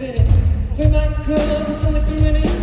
minute. Play my cards, only three minutes.